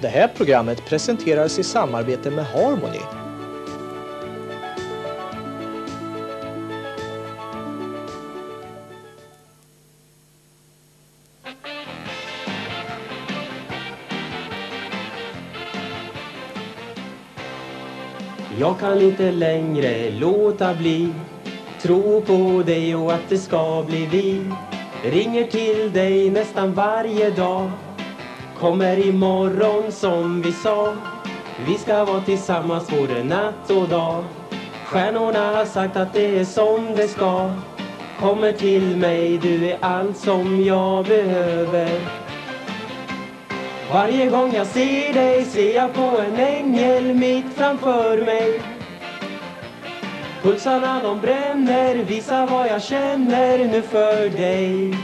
Det här programmet presenteras i samarbete med Harmony. Jag kan inte längre låta bli. Tro på dig och att det ska bli vi. Ringer till dig nästan varje dag. Kommer imorgon som vi sa. Vi ska vara tillsammans både natt och dag. Stjärnorna har sagt att det är som det ska. Kommer till mig, du är allt som jag behöver. Varje gång jag ser dig ser jag på en ängel mitt framför mig. Pulsarna de bränner, visa vad jag känner nu för dig.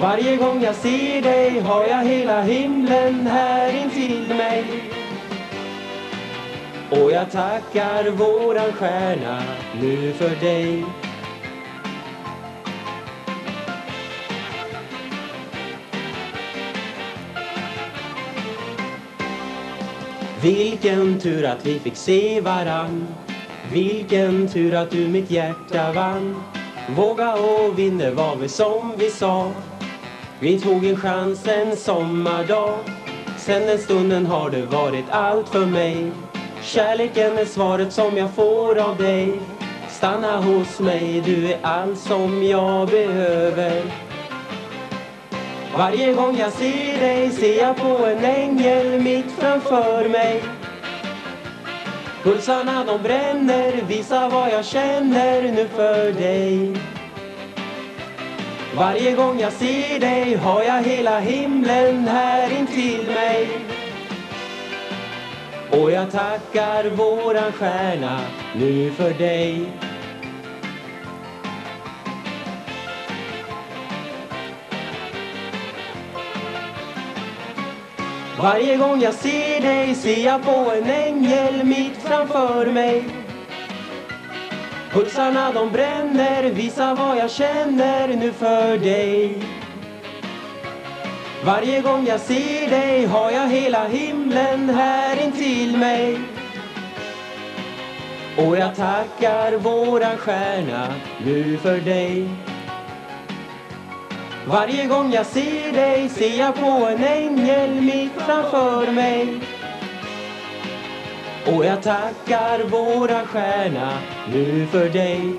Varje gång jag ser dig har jag hela himlen här intill mig. Och jag tackar våran stjärna nu för dig. Vilken tur att vi fick se varann. Vilken tur att du mitt hjärta vann. Våga och vinna var vi som vi sa. Vi tog en chans en sommardag. Sen den stunden har det varit allt för mig. Kärleken är svaret som jag får av dig. Stanna hos mig, du är allt som jag behöver. Varje gång jag ser dig ser jag på en ängel mitt framför mig. Pulsarna de bränner, visa vad jag känner nu för dig. Varje gång jag ser dig har jag hela himlen här intill mig. Och jag tackar våran stjärna nu för dig. Varje gång jag ser dig ser jag på en ängel mitt framför mig. Pulsarna de bränner, visa vad jag känner nu för dig. Varje gång jag ser dig har jag hela himlen här intill mig. Och jag tackar våran stjärna nu för dig. Varje gång jag ser dig ser jag på en ängel mitt framför mig. Och jag tackar våran stjärna nu för dig.